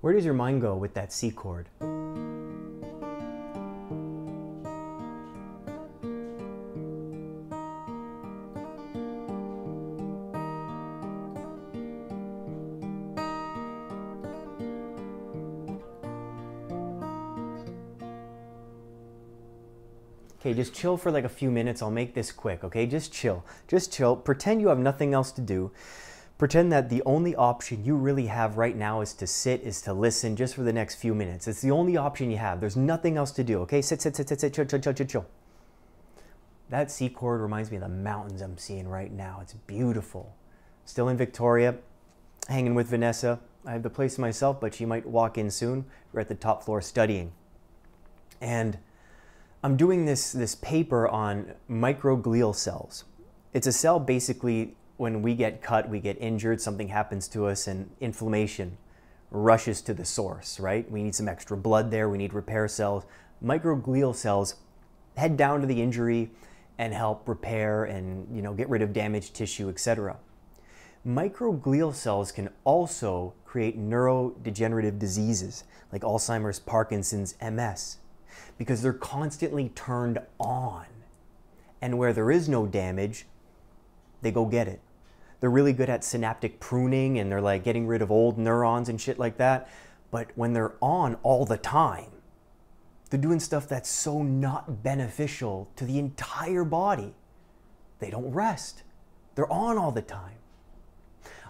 Where does your mind go with that C chord? Okay, just chill for like a few minutes. I'll make this quick, okay? Just chill. Just chill. Pretend you have nothing else to do. Pretend that the only option you really have right now is to sit, is to listen just for the next few minutes. It's the only option you have. There's nothing else to do, okay? Sit, sit, sit, sit, sit, chill, chill, chill, chill, chill. That C chord reminds me of the mountains I'm seeing right now. It's beautiful. Still in Victoria, hanging with Vanessa. I have the place myself, but she might walk in soon. We're at the top floor studying. And I'm doing this, this paper on microglial cells. It's a cell basically when we get cut, we get injured, something happens to us, and inflammation rushes to the source, right? We need some extra blood there, we need repair cells. Microglial cells head down to the injury and help repair and you know get rid of damaged tissue, etc. Microglial cells can also create neurodegenerative diseases like Alzheimer's, Parkinson's, MS because they're constantly turned on. And where there is no damage, they go get it. They're really good at synaptic pruning and they're like getting rid of old neurons and shit like that. But when they're on all the time, they're doing stuff that's so not beneficial to the entire body. They don't rest. They're on all the time.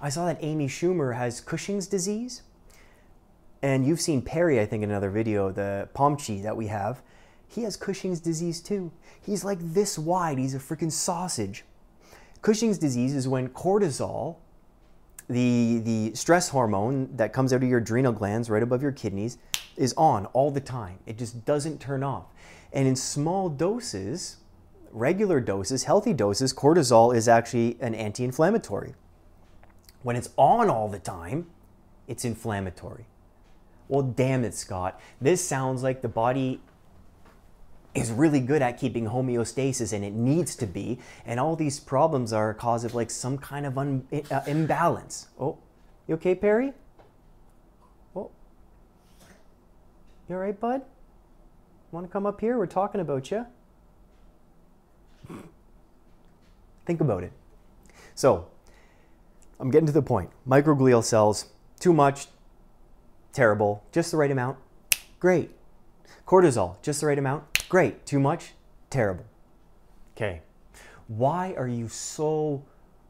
I saw that Amy Schumer has Cushing's disease. And you've seen Perry, I think, in another video, the palm Pomchi that we have. He has Cushing's disease too. He's like this wide. He's a freaking sausage. Cushing's disease is when cortisol, the, the stress hormone that comes out of your adrenal glands right above your kidneys, is on all the time. It just doesn't turn off. And in small doses, regular doses, healthy doses, cortisol is actually an anti inflammatory. When it's on all the time, it's inflammatory. Well, damn it, Scott. This sounds like the body is really good at keeping homeostasis and it needs to be. And all these problems are a cause of like some kind of un, uh, imbalance. Oh, you okay, Perry? Oh, you all right, bud? Want to come up here? We're talking about you. Think about it. So, I'm getting to the point. Microglial cells, too much, terrible. Just the right amount, great. Cortisol, just the right amount, great. Too much, terrible. Okay, why are you so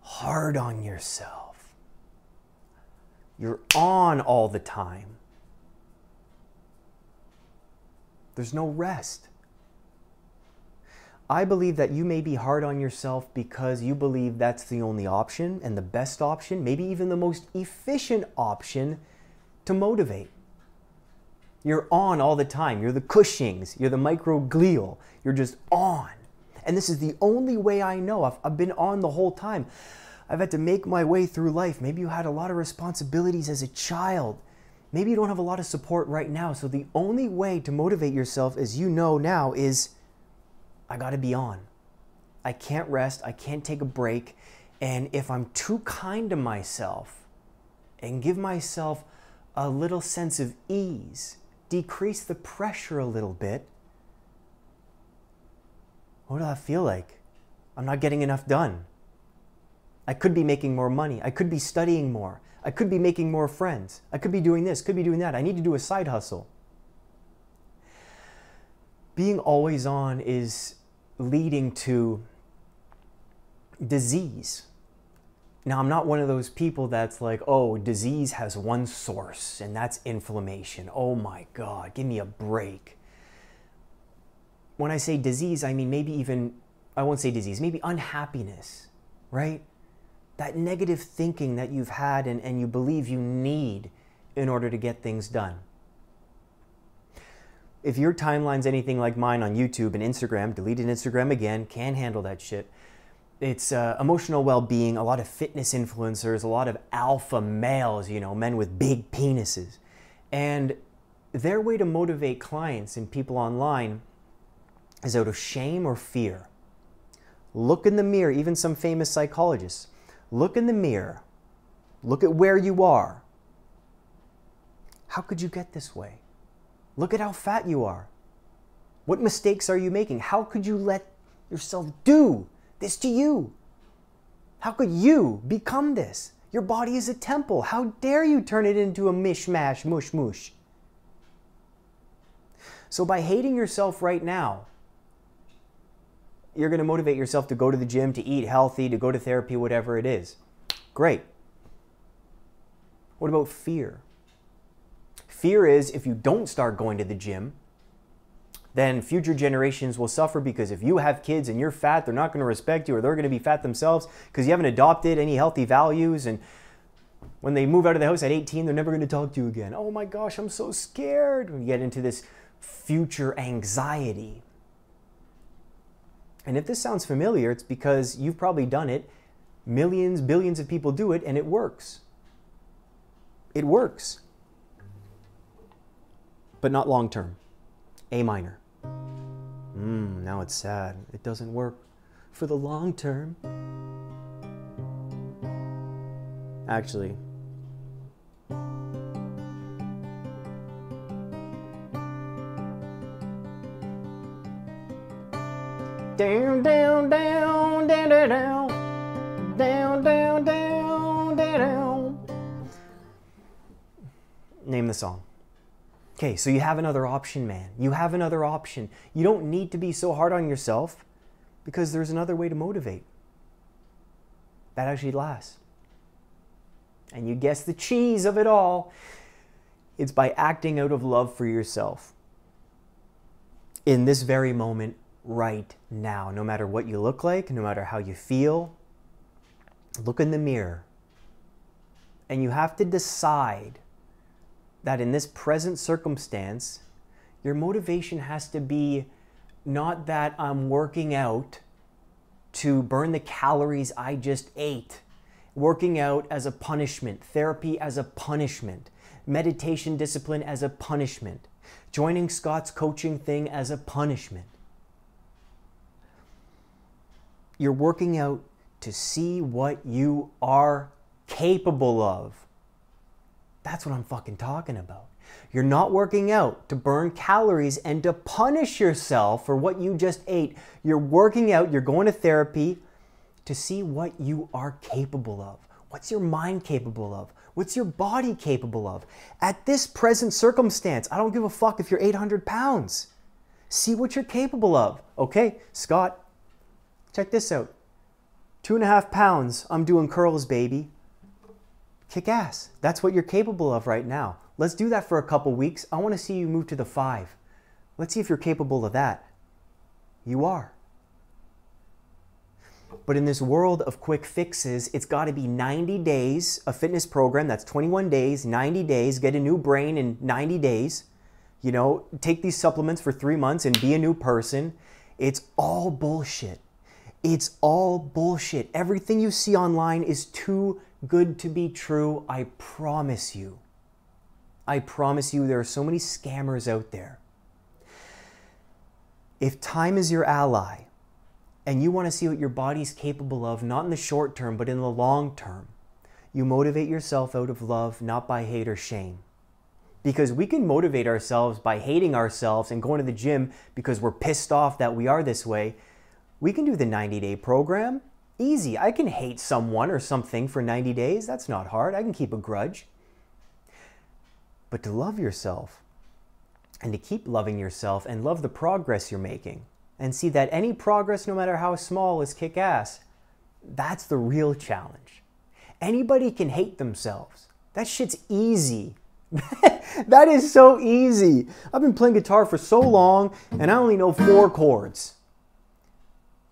hard on yourself? You're on all the time. There's no rest. I believe that you may be hard on yourself because you believe that's the only option and the best option, maybe even the most efficient option to motivate. You're on all the time. You're the Cushings, you're the microglial, you're just on. And this is the only way I know. I've, I've been on the whole time. I've had to make my way through life. Maybe you had a lot of responsibilities as a child. Maybe you don't have a lot of support right now. So the only way to motivate yourself, as you know now, is I got to be on. I can't rest. I can't take a break. And if I'm too kind to myself and give myself a little sense of ease, decrease the pressure a little bit, what do I feel like? I'm not getting enough done. I could be making more money. I could be studying more. I could be making more friends. I could be doing this, could be doing that. I need to do a side hustle. Being always on is leading to disease. Now, I'm not one of those people that's like, oh, disease has one source, and that's inflammation. Oh my God, give me a break. When I say disease, I mean maybe even, I won't say disease, maybe unhappiness, right? That negative thinking that you've had and, and you believe you need in order to get things done. If your timeline's anything like mine on YouTube and Instagram, deleted Instagram again, can't handle that shit it's uh, emotional well-being a lot of fitness influencers a lot of alpha males you know men with big penises and their way to motivate clients and people online is out of shame or fear look in the mirror even some famous psychologists look in the mirror look at where you are How could you get this way? Look at how fat you are. What mistakes are you making? How could you let yourself do this to you? How could you become this? Your body is a temple. How dare you turn it into a mishmash, mush mush? So, by hating yourself right now, you're going to motivate yourself to go to the gym, to eat healthy, to go to therapy, whatever it is. Great. What about fear? Fear is if you don't start going to the gym, then future generations will suffer because if you have kids and you're fat, they're not going to respect you or they're going to be fat themselves because you haven't adopted any healthy values. And when they move out of the house at 18, they're never going to talk to you again. Oh my gosh, I'm so scared. You get into this future anxiety. And if this sounds familiar, it's because you've probably done it. Millions, billions of people do it, and it works. It works. But not long term. A minor. Mmm, now it's sad. It doesn't work for the long term. Actually, down, down, down, down, down, down, down, down, down, down. Name the song. Okay, so you have another option, man. You have another option. You don't need to be so hard on yourself because there's another way to motivate. That actually lasts. And you guess the cheese of it all. It's by acting out of love for yourself. In this very moment, right now, no matter what you look like, no matter how you feel, look in the mirror. And you have to decide that in this present circumstance, your motivation has to be not that I'm working out to burn the calories I just ate, working out as a punishment, therapy as a punishment, meditation discipline as a punishment, joining Scott's coaching thing as a punishment. You're working out to see what you are capable of. That's what I'm fucking talking about. You're not working out to burn calories and to punish yourself for what you just ate. You're working out, you're going to therapy to see what you are capable of. What's your mind capable of? What's your body capable of? At this present circumstance, I don't give a fuck if you're 800 pounds. See what you're capable of. Okay, Scott, check this out. Two and a half pounds, I'm doing curls, baby kick ass. That's what you're capable of right now. Let's do that for a couple weeks. I want to see you move to the five. Let's see if you're capable of that. You are. But in this world of quick fixes, it's got to be 90 days, a fitness program that's 21 days, 90 days, get a new brain in 90 days. You know, take these supplements for three months and be a new person. It's all bullshit. It's all bullshit. Everything you see online is too good to be true, I promise you. I promise you, there are so many scammers out there. If time is your ally and you want to see what your body's capable of, not in the short term, but in the long term, you motivate yourself out of love, not by hate or shame. Because we can motivate ourselves by hating ourselves and going to the gym because we're pissed off that we are this way. We can do the 90 day program Easy. I can hate someone or something for 90 days. That's not hard. I can keep a grudge. But to love yourself and to keep loving yourself and love the progress you're making and see that any progress, no matter how small, is kick ass, that's the real challenge. Anybody can hate themselves. That shit's easy. that is so easy. I've been playing guitar for so long and I only know four chords.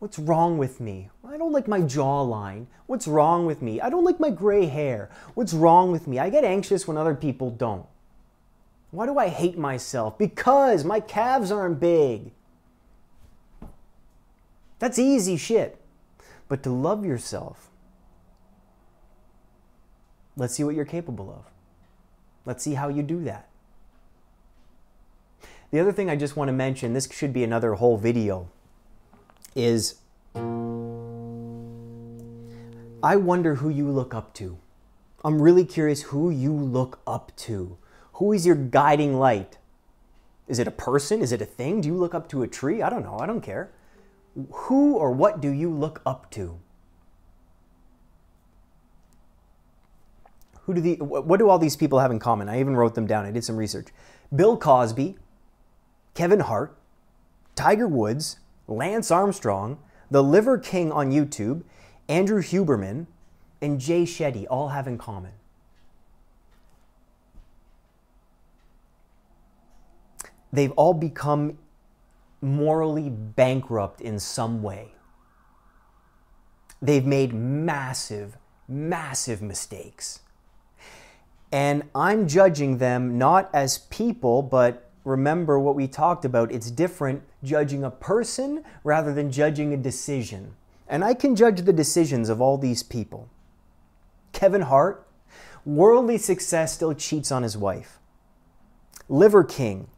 What's wrong with me? I don't like my jawline. What's wrong with me? I don't like my gray hair. What's wrong with me? I get anxious when other people don't. Why do I hate myself? Because my calves aren't big. That's easy shit. But to love yourself, let's see what you're capable of. Let's see how you do that. The other thing I just want to mention, this should be another whole video is I wonder who you look up to. I'm really curious who you look up to. Who is your guiding light? Is it a person? Is it a thing? Do you look up to a tree? I don't know. I don't care. Who or what do you look up to? Who do the what do all these people have in common? I even wrote them down. I did some research. Bill Cosby, Kevin Hart, Tiger Woods, Lance Armstrong, the Liver King on YouTube, Andrew Huberman, and Jay Shetty all have in common. They've all become morally bankrupt in some way. They've made massive, massive mistakes. And I'm judging them not as people, but remember what we talked about. It's different judging a person rather than judging a decision. And I can judge the decisions of all these people. Kevin Hart, worldly success still cheats on his wife. Liver King,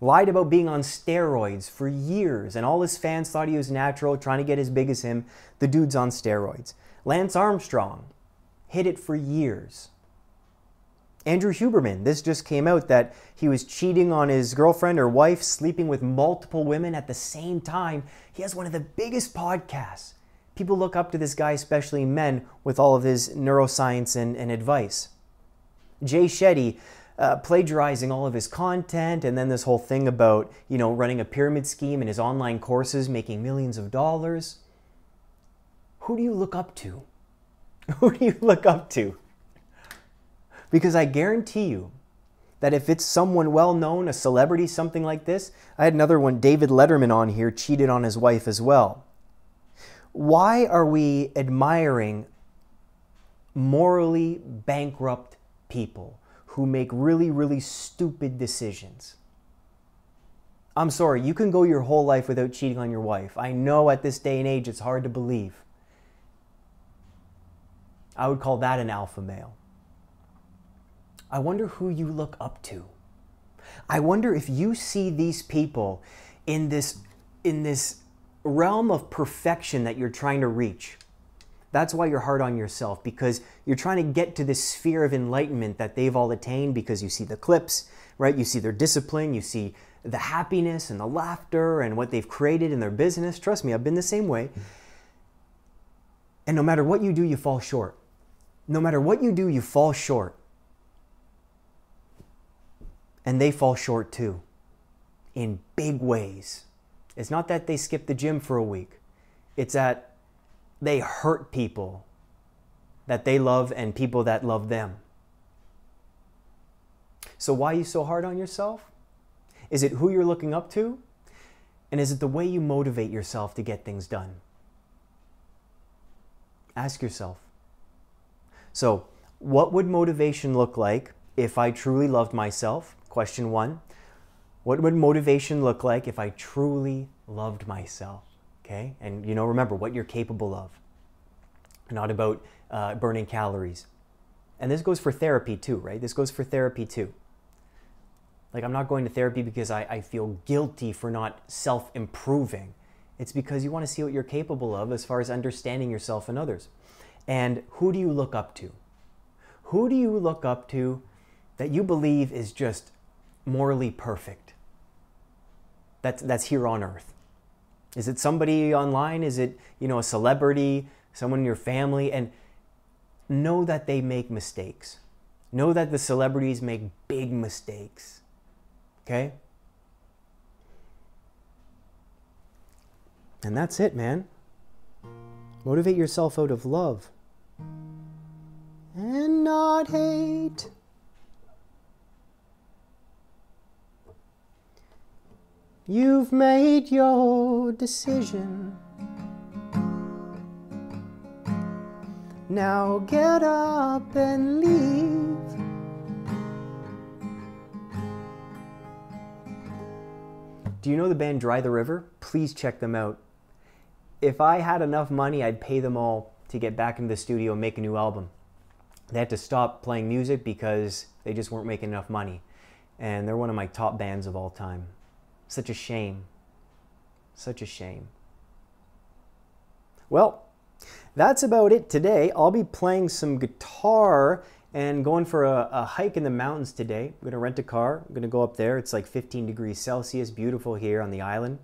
lied about being on steroids for years, and all his fans thought he was natural, trying to get as big as him. The dude's on steroids. Lance Armstrong hid it for years. Andrew Huberman, this just came out that he was cheating on his girlfriend or wife, sleeping with multiple women at the same time. He has one of the biggest podcasts. People look up to this guy, especially men, with all of his neuroscience and, and advice. Jay Shetty, uh, plagiarizing all of his content, and then this whole thing about, you know, running a pyramid scheme in his online courses, making millions of dollars. Who do you look up to? Who do you look up to? Because I guarantee you that if it's someone well known, a celebrity, something like this, I had another one, David Letterman, on here, cheated on his wife as well. Why are we admiring morally bankrupt people who make really, really stupid decisions? I'm sorry, you can go your whole life without cheating on your wife. I know at this day and age it's hard to believe. I would call that an alpha male. I wonder who you look up to. I wonder if you see these people in this in this realm of perfection that you're trying to reach. That's why you're hard on yourself because you're trying to get to this sphere of enlightenment that they've all attained because you see the clips, right? You see their discipline, you see the happiness and the laughter and what they've created in their business. Trust me, I've been the same way. And no matter what you do, you fall short. No matter what you do, you fall short. And they fall short too, in big ways. It's not that they skip the gym for a week, it's that they hurt people that they love and people that love them. So, why are you so hard on yourself? Is it who you're looking up to? And is it the way you motivate yourself to get things done? Ask yourself. So, what would motivation look like if I truly loved myself? Question one What would motivation look like if I truly loved myself? Okay, and you know, remember what you're capable of, not about uh, burning calories. And this goes for therapy too, right? This goes for therapy too. Like, I'm not going to therapy because I, I feel guilty for not self improving. It's because you want to see what you're capable of as far as understanding yourself and others. And who do you look up to? Who do you look up to that you believe is just morally perfect that's, that's here on earth? Is it somebody online? Is it, you know, a celebrity, someone in your family? And know that they make mistakes. Know that the celebrities make big mistakes. Okay? And that's it, man. Motivate yourself out of love and not hate. You've made your decision. Now get up and leave. Do you know the band Dry the River? Please check them out. If I had enough money, I'd pay them all to get back into the studio and make a new album. They had to stop playing music because they just weren't making enough money. And they're one of my top bands of all time. Such a shame. Such a shame. Well, that's about it today. I'll be playing some guitar and going for a, a hike in the mountains today. I'm gonna rent a car. I'm gonna go up there. It's like 15 degrees Celsius, beautiful here on the island.